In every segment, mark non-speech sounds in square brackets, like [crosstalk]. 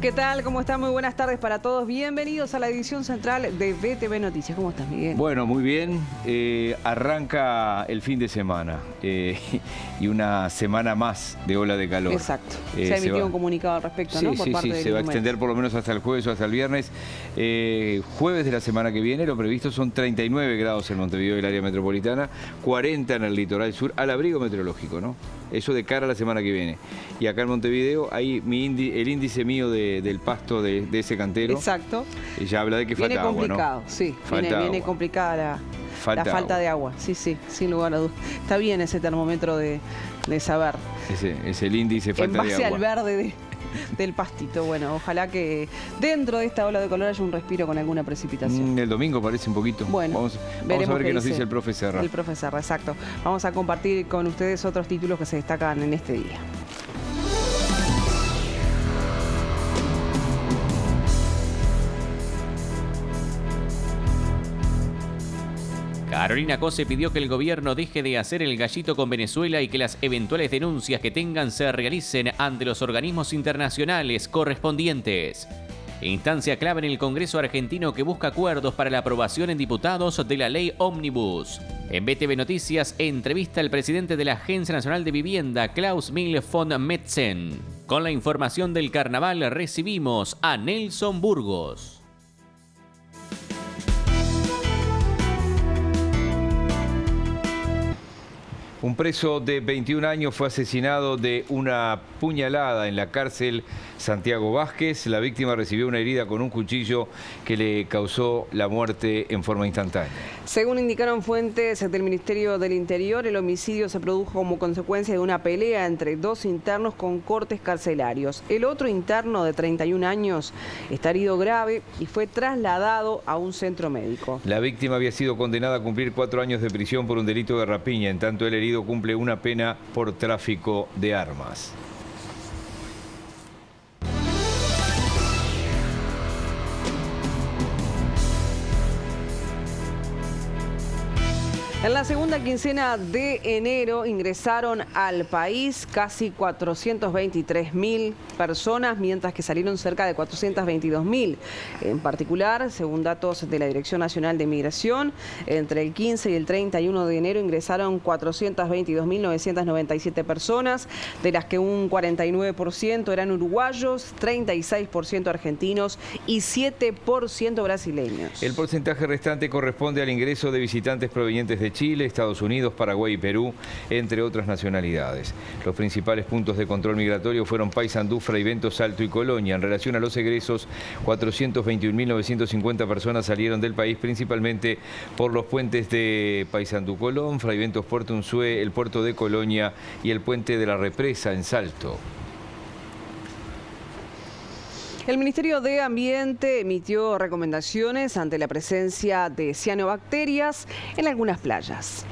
¿Qué tal? ¿Cómo están? Muy buenas tardes para todos. Bienvenidos a la edición central de BTV Noticias. ¿Cómo estás, Miguel? Bueno, muy bien. Eh, arranca el fin de semana eh, [laughs] y una semana más de ola de calor. Exacto. Eh, se ha emitido un comunicado al respecto, ¿no? Por sí, sí, se va a extender por lo menos hasta el jueves o hasta el viernes. jueves de la semana que viene, lo previsto son 39 grados en Montevideo y el área metropolitana, 40 en el litoral sur, al abrigo meteorológico, ¿no? Eso de cara a la semana que viene. Y acá en Montevideo, ahí mi el índice mío del pasto de, ese cantero. Exacto. Ya habla de que falta agua, complicado, sí. viene, complicada la falta, de agua. Sí, sí, sin lugar a dudas. Está bien ese termómetro de, saber. Ese, es el índice falta de agua. al verde de, del pastito. Bueno, ojalá que dentro de esta ola de color haya un respiro con alguna precipitación. Mm, el domingo parece un poquito. Bueno, vamos, a ver qué, nos dice el profe Serra. El profe Serra, exacto. Vamos a compartir con ustedes otros títulos que se destacan en este día. Carolina Cose pidió que el gobierno deje de hacer el gallito con Venezuela y que las eventuales denuncias que tengan se realicen ante los organismos internacionales correspondientes. Instancia clave en el Congreso argentino que busca acuerdos para la aprobación en diputados de la ley Omnibus. En BTV Noticias entrevista al presidente de la Agencia Nacional de Vivienda, Klaus Mil von Metzen. Con la información del carnaval recibimos a Nelson Burgos. Un preso de 21 años fue asesinado de una puñalada en la cárcel Santiago Vázquez. La víctima recibió una herida con un cuchillo que le causó la muerte en forma instantánea. Según indicaron fuentes del Ministerio del Interior, el homicidio se produjo como consecuencia de una pelea entre dos internos con cortes carcelarios. El otro interno de 31 años está herido grave y fue trasladado a un centro médico. La víctima había sido condenada a cumplir cuatro años de prisión por un delito de rapiña, en tanto el herido cumple una pena por tráfico de armas. En la segunda quincena de enero ingresaron al país casi 423 mil personas, mientras que salieron cerca de 422 mil. En particular, según datos de la Dirección Nacional de Migración, entre el 15 y el 31 de enero ingresaron 422.997 personas, de las que un 49% eran uruguayos, 36% argentinos y 7% brasileños. El porcentaje restante corresponde al ingreso de visitantes provenientes de Chile, Estados Unidos, Paraguay y Perú, entre otras nacionalidades. Los principales puntos de control migratorio fueron Paysandú, Fraivento, Salto y Colonia. En relación a los egresos, 421.950 personas salieron del país, principalmente por los puentes de Paysandú Colón, Fraiventos Puerto Unzué, el puerto de Colonia y el puente de la represa en Salto. El Ministerio de Ambiente emitió recomendaciones ante la presencia de cianobacterias en algunas playas.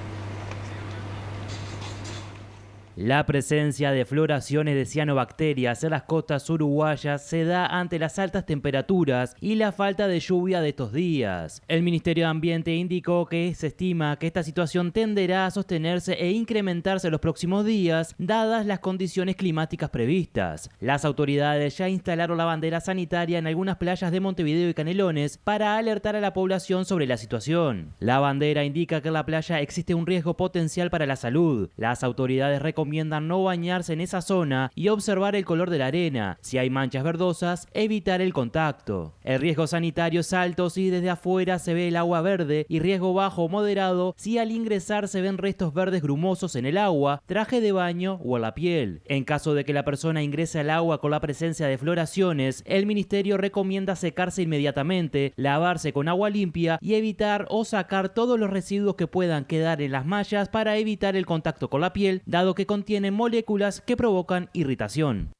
La presencia de floraciones de cianobacterias en las costas uruguayas se da ante las altas temperaturas y la falta de lluvia de estos días. El Ministerio de Ambiente indicó que se estima que esta situación tenderá a sostenerse e incrementarse en los próximos días, dadas las condiciones climáticas previstas. Las autoridades ya instalaron la bandera sanitaria en algunas playas de Montevideo y Canelones para alertar a la población sobre la situación. La bandera indica que en la playa existe un riesgo potencial para la salud. Las autoridades recomiendan recomiendan no bañarse en esa zona y observar el color de la arena. Si hay manchas verdosas, evitar el contacto. El riesgo sanitario es alto si desde afuera se ve el agua verde y riesgo bajo o moderado si al ingresar se ven restos verdes grumosos en el agua, traje de baño o en la piel. En caso de que la persona ingrese al agua con la presencia de floraciones, el ministerio recomienda secarse inmediatamente, lavarse con agua limpia y evitar o sacar todos los residuos que puedan quedar en las mallas para evitar el contacto con la piel, dado que con contiene moléculas que provocan irritación.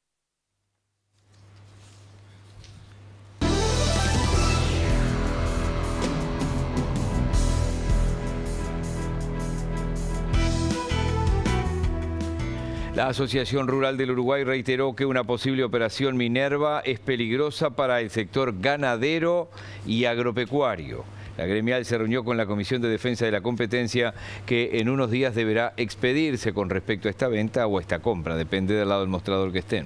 La Asociación Rural del Uruguay reiteró que una posible operación Minerva es peligrosa para el sector ganadero y agropecuario. La gremial se reunió con la Comisión de Defensa de la Competencia que en unos días deberá expedirse con respecto a esta venta o a esta compra, depende del lado del mostrador que estén.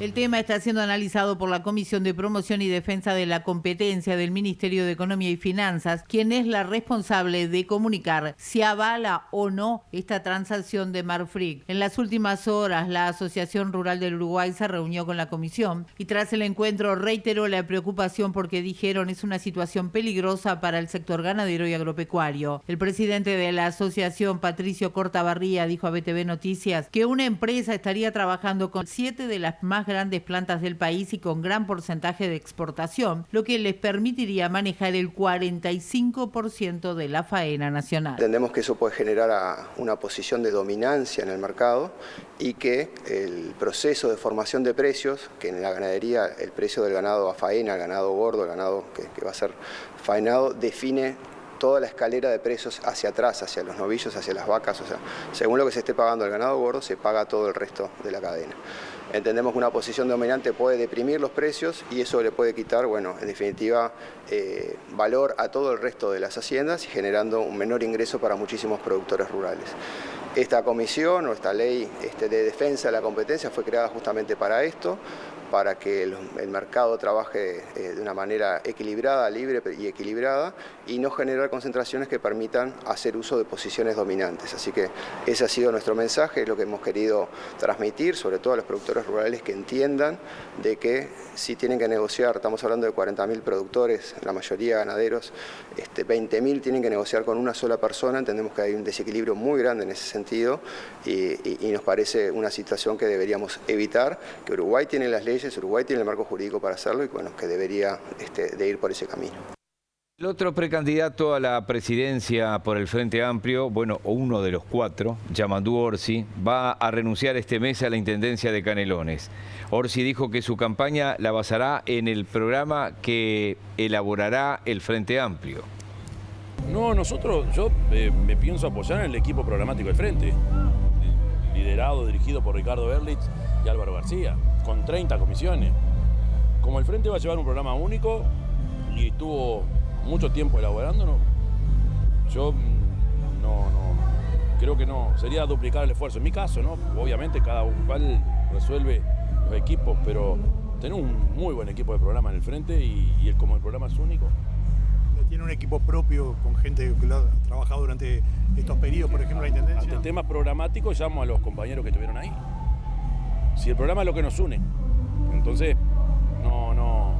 El tema está siendo analizado por la Comisión de Promoción y Defensa de la Competencia del Ministerio de Economía y Finanzas, quien es la responsable de comunicar si avala o no esta transacción de Marfrig. En las últimas horas, la Asociación Rural del Uruguay se reunió con la comisión y tras el encuentro reiteró la preocupación porque dijeron es una situación peligrosa para el sector ganadero y agropecuario. El presidente de la asociación, Patricio Cortabarría, dijo a BTV Noticias que una empresa estaría trabajando con siete de las más grandes plantas del país y con gran porcentaje de exportación, lo que les permitiría manejar el 45% de la faena nacional. Entendemos que eso puede generar una posición de dominancia en el mercado y que el proceso de formación de precios, que en la ganadería el precio del ganado a faena, el ganado gordo, el ganado que, que va a ser faenado, define toda la escalera de precios hacia atrás, hacia los novillos, hacia las vacas, o sea, según lo que se esté pagando el ganado gordo, se paga todo el resto de la cadena. Entendemos que una posición dominante puede deprimir los precios y eso le puede quitar, bueno, en definitiva, eh, valor a todo el resto de las haciendas, generando un menor ingreso para muchísimos productores rurales. Esta comisión o esta ley este, de defensa de la competencia fue creada justamente para esto, para que el, mercado trabaje eh, de una manera equilibrada, libre y equilibrada y no generar concentraciones que permitan hacer uso de posiciones dominantes. Así que ese ha sido nuestro mensaje, es lo que hemos querido transmitir, sobre todo a los productores rurales que entiendan de que si tienen que negociar, estamos hablando de 40.000 productores, la mayoría ganaderos, este, 20.000 tienen que negociar con una sola persona, entendemos que hay un desequilibrio muy grande en ese sentido y, y nos parece una situación que deberíamos evitar, que Uruguay tiene las leyes Uruguay tiene el marco jurídico para hacerlo y bueno, que debería este, de ir por ese camino. El otro precandidato a la presidencia por el Frente Amplio, bueno, o uno de los cuatro, Yamandu Orsi, va a renunciar este mes a la Intendencia de Canelones. Orsi dijo que su campaña la basará en el programa que elaborará el Frente Amplio. No, nosotros, yo eh, me pienso apoyar en el equipo programático del Frente, liderado, dirigido por Ricardo Berlitz y Álvaro García con 30 comisiones. Como el Frente va a llevar un programa único y estuvo mucho tiempo elaborándolo, yo mm, no, no, creo que no, sería duplicar el esfuerzo. En mi caso, ¿no? Obviamente cada cual resuelve los equipos, pero tener un muy buen equipo de programa en el frente y, como el programa es único. ¿Tiene un equipo propio con gente que lo ha trabajado durante estos periodos, por ejemplo, la Intendencia? Ante temas programáticos llamo a los compañeros que estuvieron ahí si el programa es lo que nos une. Entonces, no, no.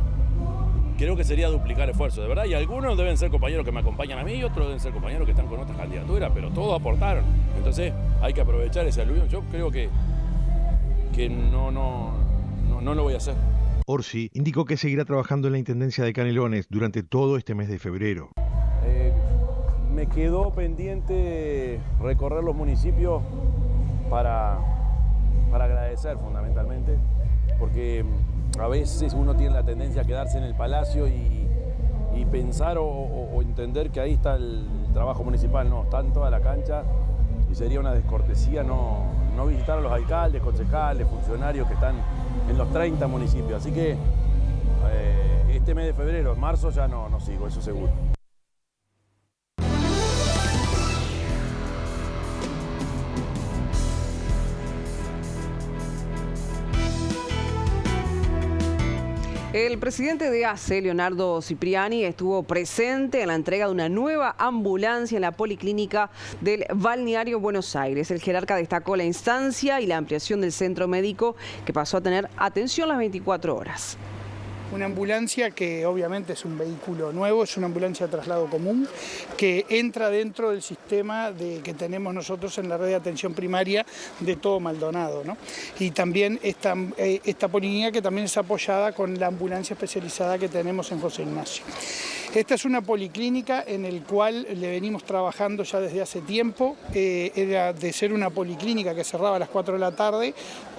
Creo que sería duplicar esfuerzos, de verdad. Y algunos deben ser compañeros que me acompañan a mí y otros deben ser compañeros que están con otras candidaturas, pero todos aportaron. Entonces, hay que aprovechar ese aluvión. Yo creo que, que no, no, no, lo voy a hacer. Orsi indicó que seguirá trabajando en la Intendencia de Canelones durante todo este mes de febrero. Eh, me quedó pendiente recorrer los municipios para para agradecer fundamentalmente, porque mm, a veces uno tiene la tendencia a quedarse en el palacio y, pensar o, entender que ahí está el trabajo municipal, no, está en toda la cancha y sería una descortesía no, no visitar a los alcaldes, concejales, funcionarios que están en los 30 municipios. Así que eh, este mes de febrero, marzo ya no, no sigo, eso seguro. El presidente de ACE, Leonardo Cipriani, estuvo presente en la entrega de una nueva ambulancia en la policlínica del Balneario Buenos Aires. El jerarca destacó la instancia y la ampliación del centro médico que pasó a tener atención las 24 horas. Una ambulancia que obviamente es un vehículo nuevo, es una ambulancia de traslado común, que entra dentro del sistema de, que tenemos nosotros en la red de atención primaria de todo Maldonado. Y también esta, eh, esta que también es apoyada con la ambulancia especializada que tenemos en José Ignacio. Esta es una policlínica en el cual le venimos trabajando ya desde hace tiempo. Eh, era de ser una policlínica que cerraba a las 4 de la tarde,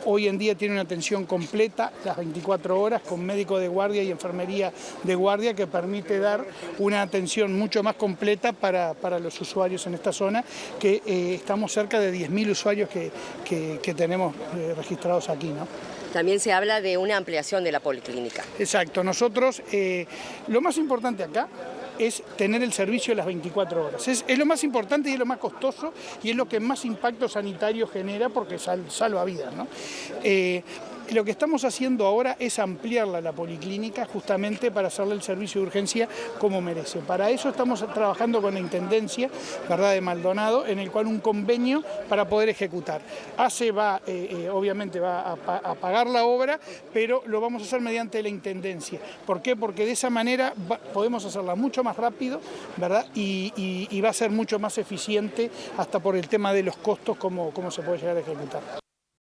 hoy en día tiene una atención completa las 24 horas con médico de guardia y enfermería de guardia que permite dar una atención mucho más completa para, los usuarios en esta zona, que eh, estamos cerca de 10.000 usuarios que, tenemos eh, registrados aquí. ¿no? También se habla de una ampliación de la policlínica. Exacto, nosotros eh, lo más importante acá es tener el servicio las 24 horas. Es, lo más importante y es lo más costoso y es lo que más impacto sanitario genera porque salva vidas. ¿no? Eh, lo que estamos haciendo ahora es ampliarla la policlínica justamente para hacerle el servicio de urgencia como merece. Para eso estamos trabajando con la Intendencia ¿verdad? de Maldonado, en el cual un convenio para poder ejecutar. ACE va, eh, eh, obviamente va a, pagar la obra, pero lo vamos a hacer mediante la Intendencia. ¿Por qué? Porque de esa manera podemos hacerla mucho más rápido ¿verdad? Y, va a ser mucho más eficiente hasta por el tema de los costos como, como se puede llegar a ejecutar.